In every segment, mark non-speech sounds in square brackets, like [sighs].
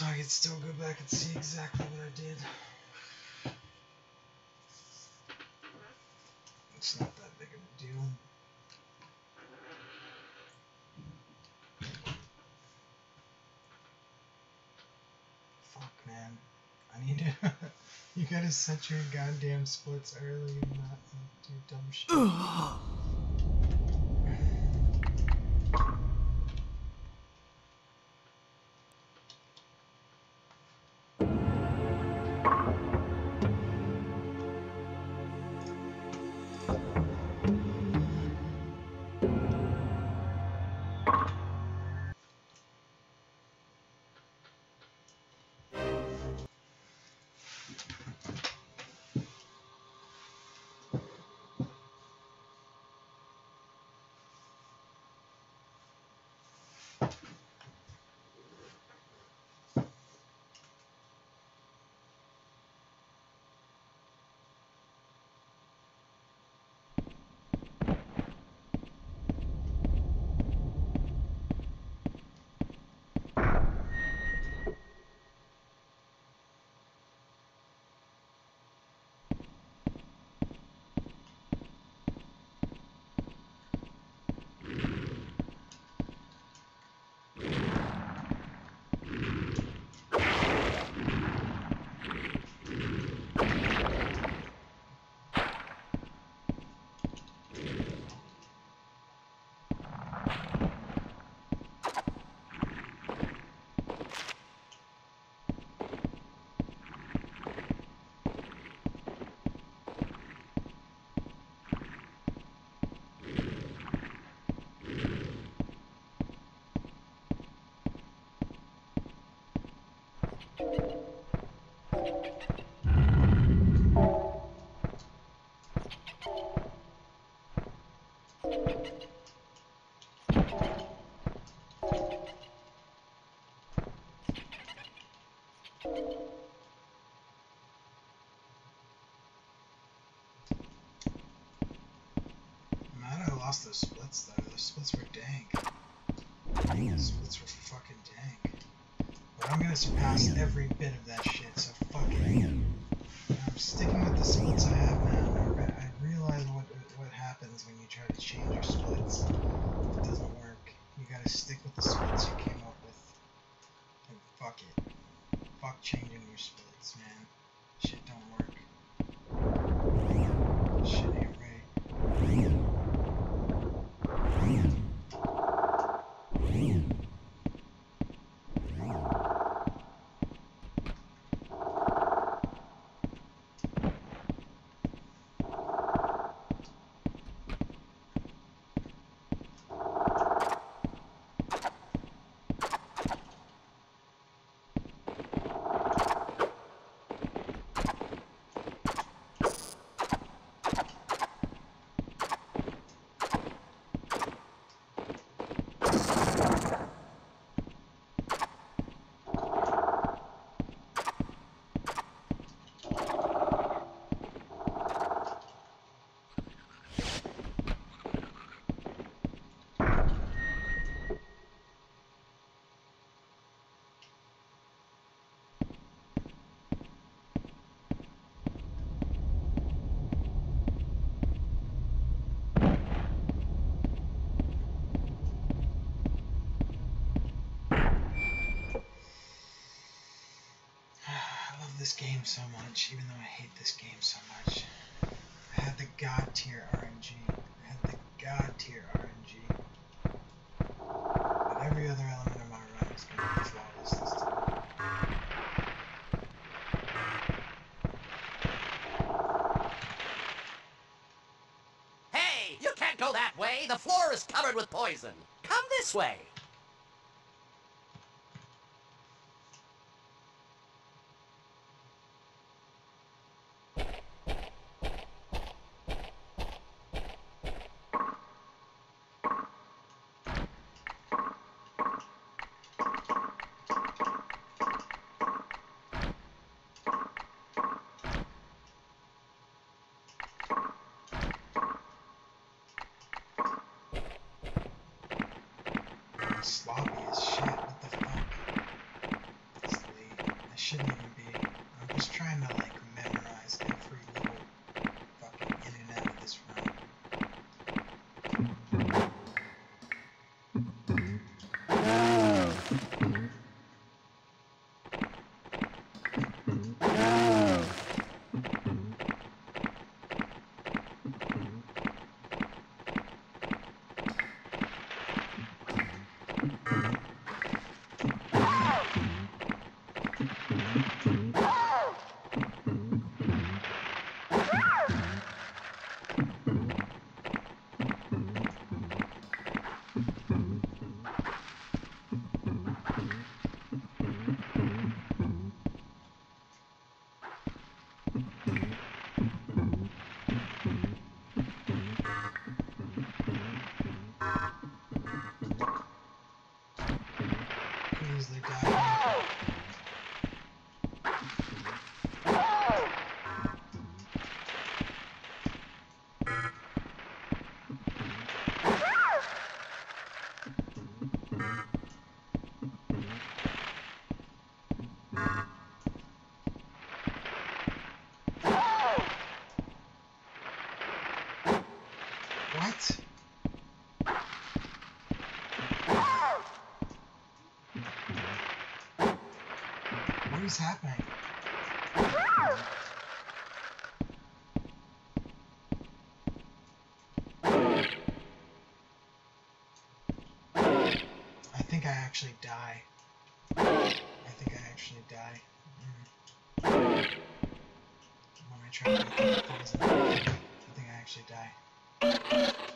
so I can still go back and see exactly what I did. It's not that big of a deal. Fuck, man. I need to. [laughs] you gotta set your goddamn splits early and not do dumb shit. [sighs] [laughs] lost those splits though. Those splits were dank. Those splits were fucking dank. I'm gonna surpass every bit of that shit, so fuck it. I'm sticking with the splits I have now. I, I realize what what happens when you try to change your splits. It doesn't work. You gotta stick with the splits you came up with. And fuck it. Fuck changing your splits, man. Shit don't work. This game so much, even though I hate this game so much. I had the god tier RNG. I had the god tier RNG. But every other element of my run is going to be flawless this time. Hey, you can't go that way. The floor is covered with poison. Come this way. Sloppy as shit. What the fuck? It's late. I shouldn't even be. I'm just trying to is happening? I think I actually die. I think I actually die. Mm. When I try to get poison, I think I actually die.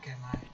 The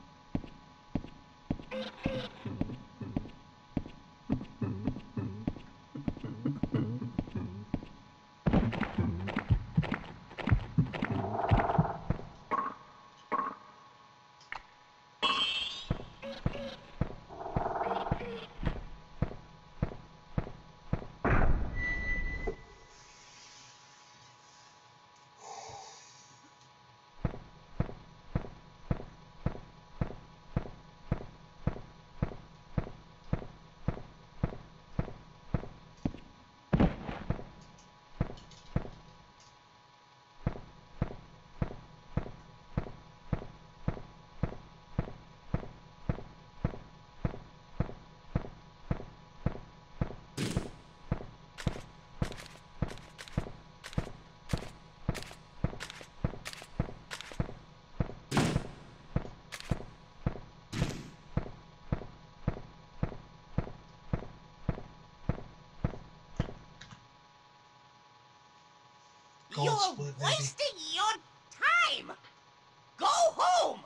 Gold You're split, wasting your time. Go home.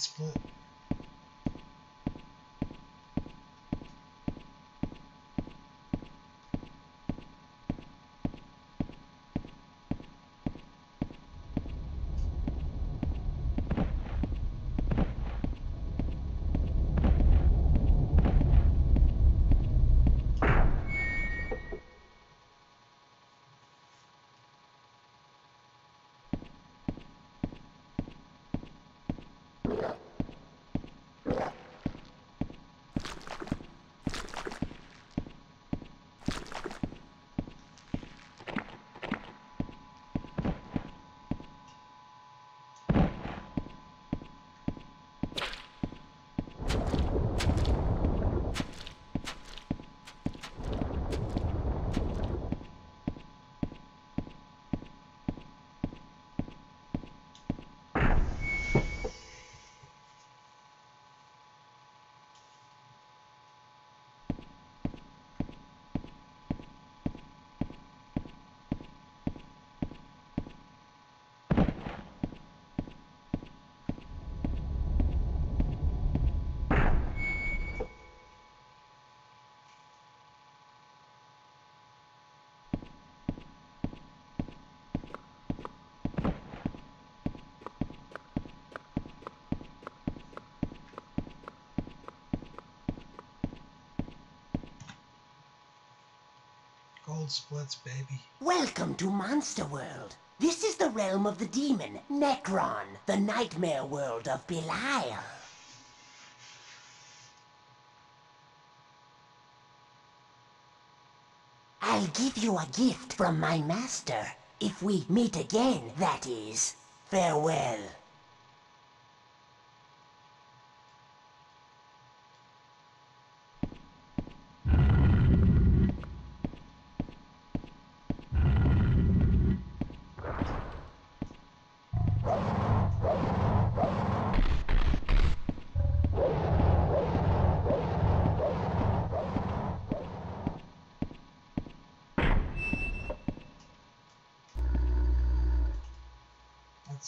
Split. Gold splits, baby. Welcome to Monster World. This is the realm of the demon, Necron, the nightmare world of Belial. I'll give you a gift from my master. If we meet again, that is. Farewell.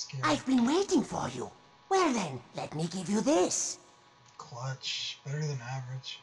Scary. I've been waiting for you. Well then, let me give you this. Clutch. Better than average.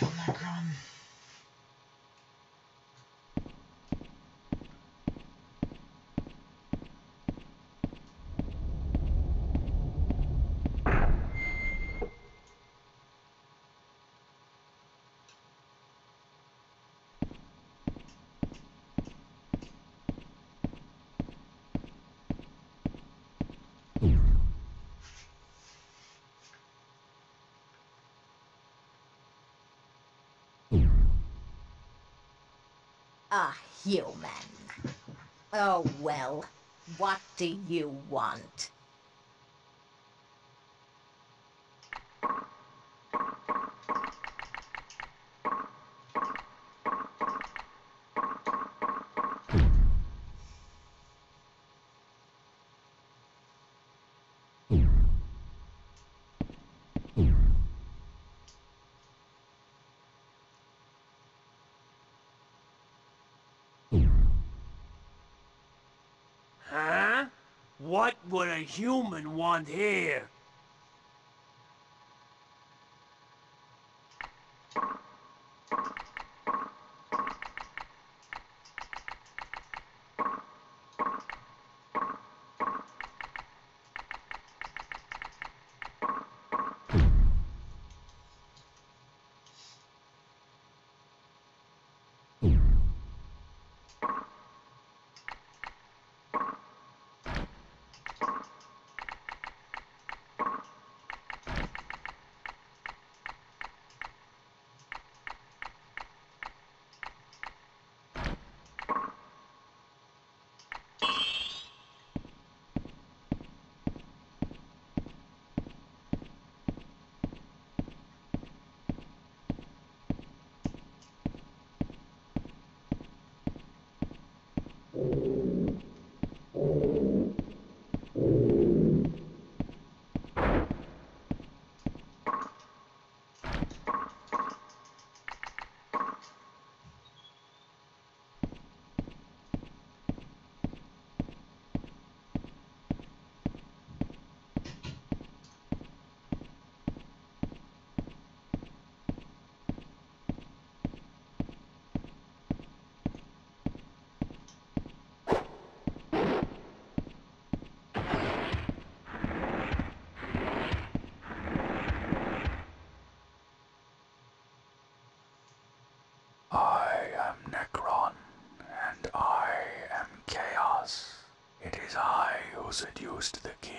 Gonna kill Necron. A human. Oh, well. What do you want? What would a human want here? I am Necron, and I am Chaos. It is I who seduced the king,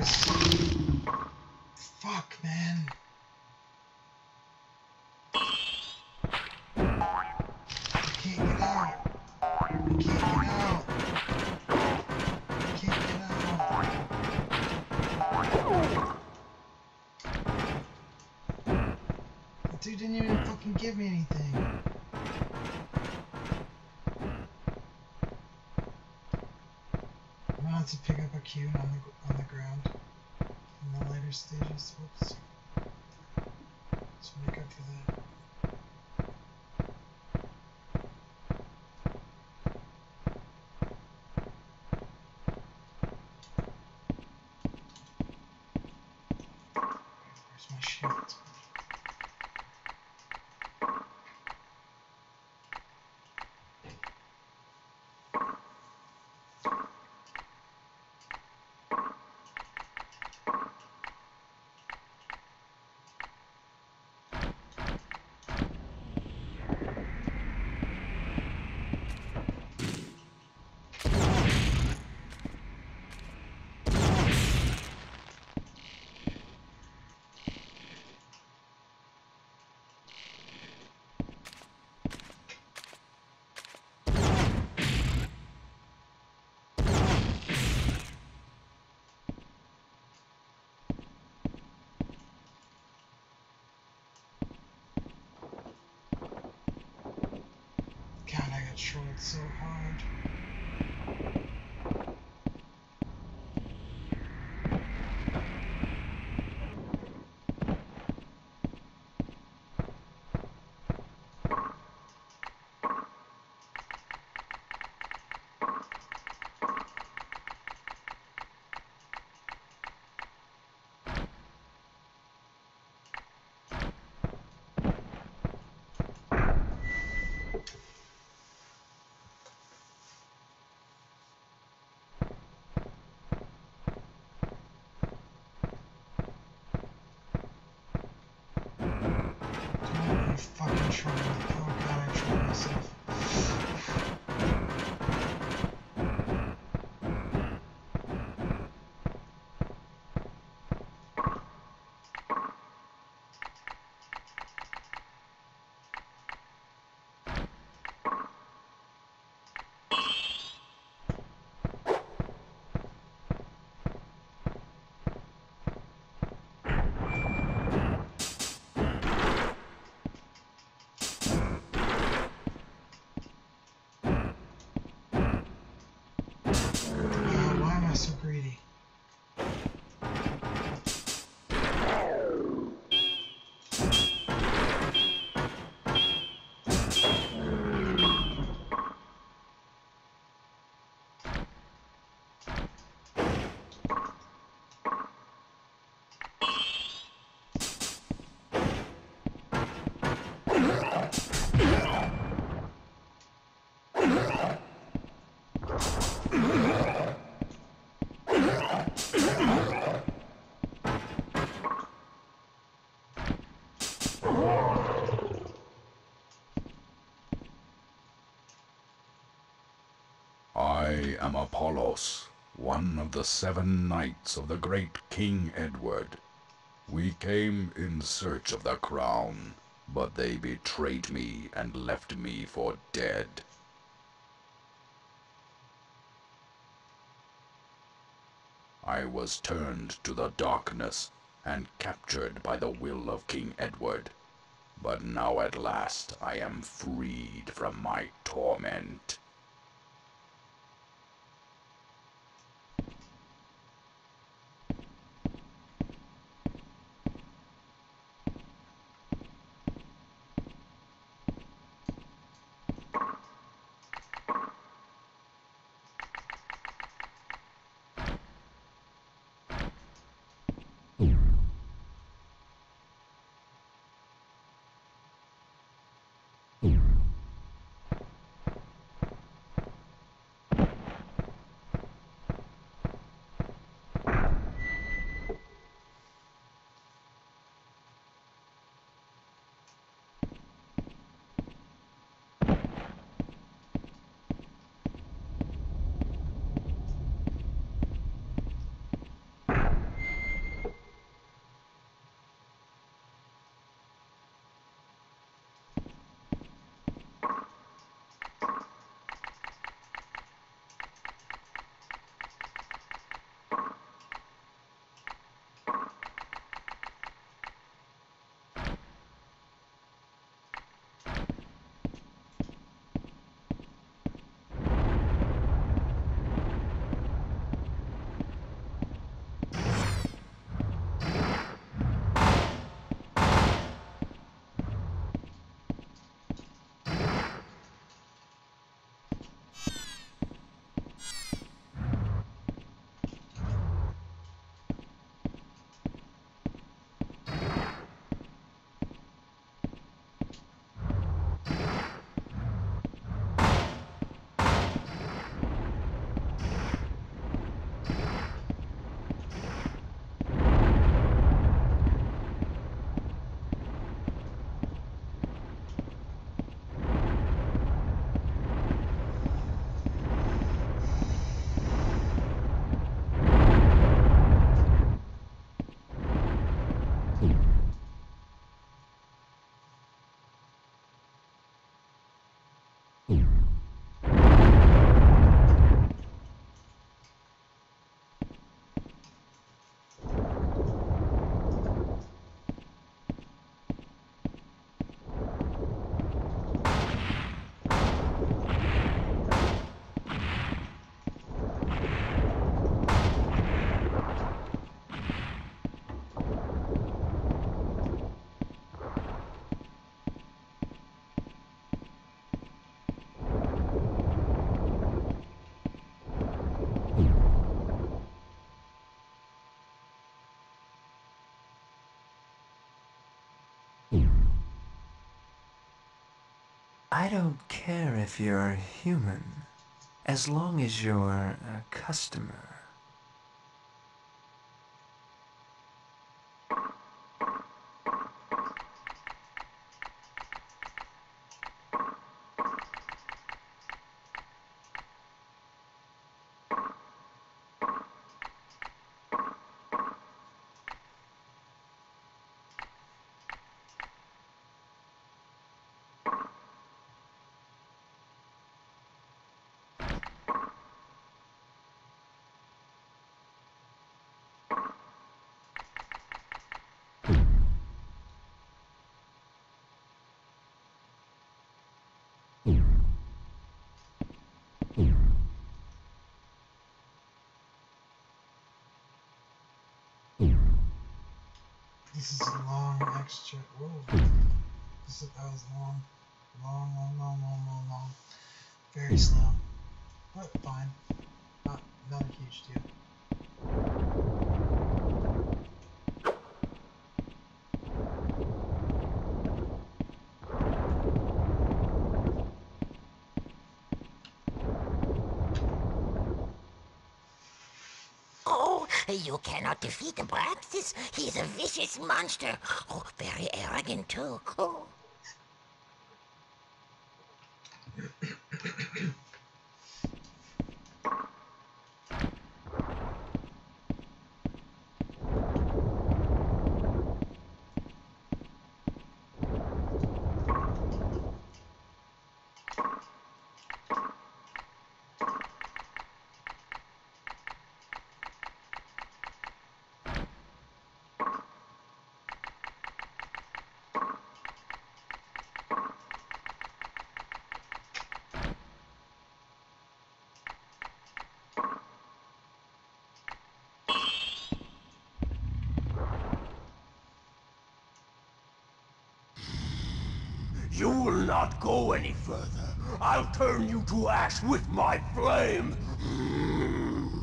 get out. The dude didn't even fucking give me anything. I'm gonna to pick up a cue the on the ground stages. Whoops. Let's make up for that. Trolled so hard. Apollos, one of the seven knights of the great King Edward. We came in search of the crown, but they betrayed me and left me for dead. I was turned to the darkness and captured by the will of King Edward. But now at last I am freed from my torment. I don't care if you're a human, as long as you're a customer. This is a long extra. Whoa. This is, that was long. Long, long, long, long, long, long. Very hmm. slow. But fine. Not, not a huge deal. Oh, you cannot defeat Braxis. He is a vicious monster. Oh, very arrogant too. Oh. You will not go any further. I'll turn you to ash with my flame. [laughs]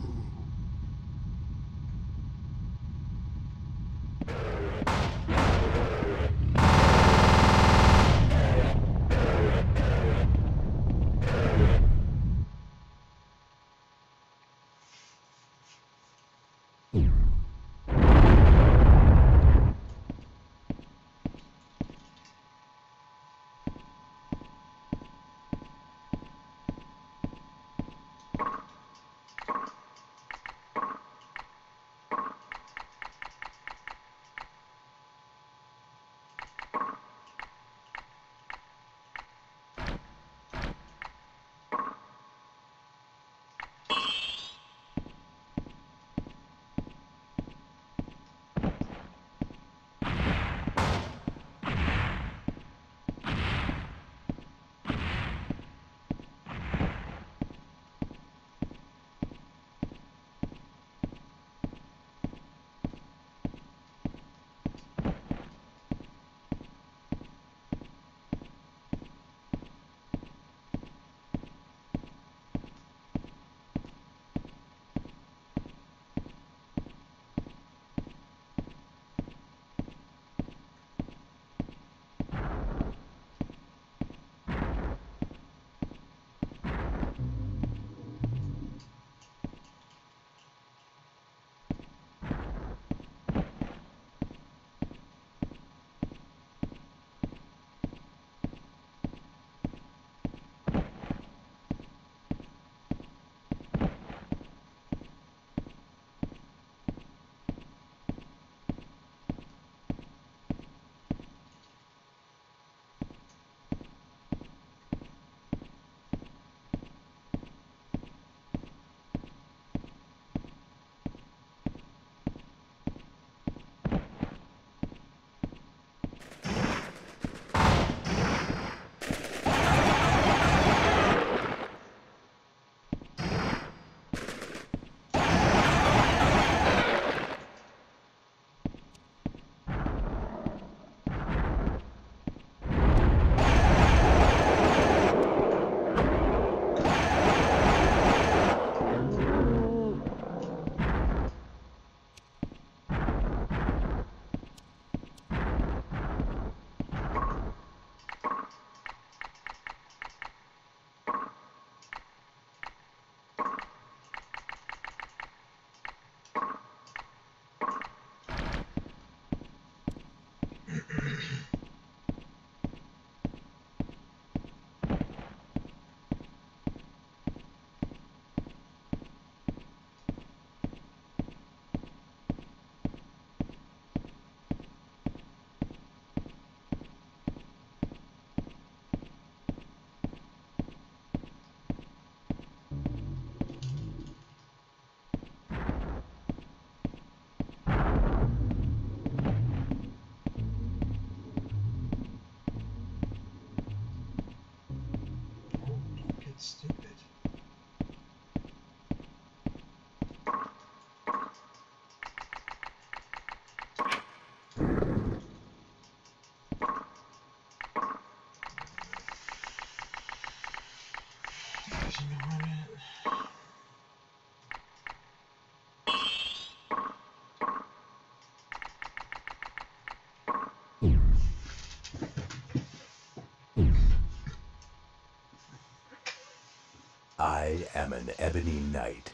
I am an ebony knight,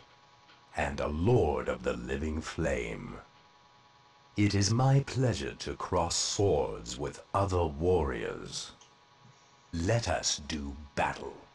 and a lord of the living flame. It is my pleasure to cross swords with other warriors. Let us do battle.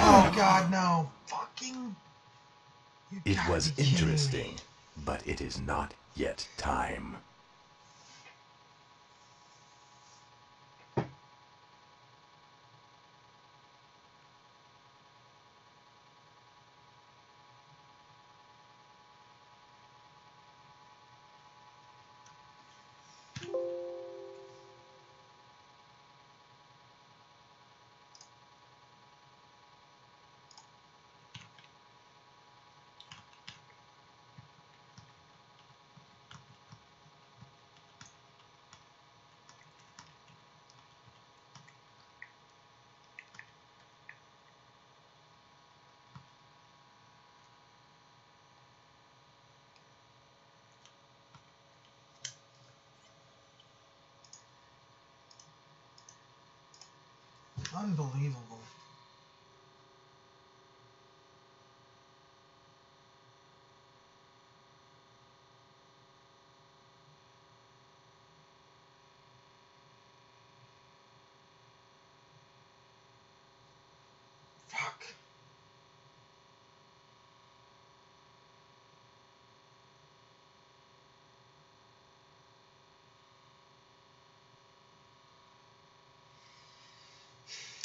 Oh god, no. Fucking. You It gotta was be kidding me. interesting, but it is not yet time. Unbelievable.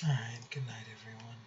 Alright, good night, everyone.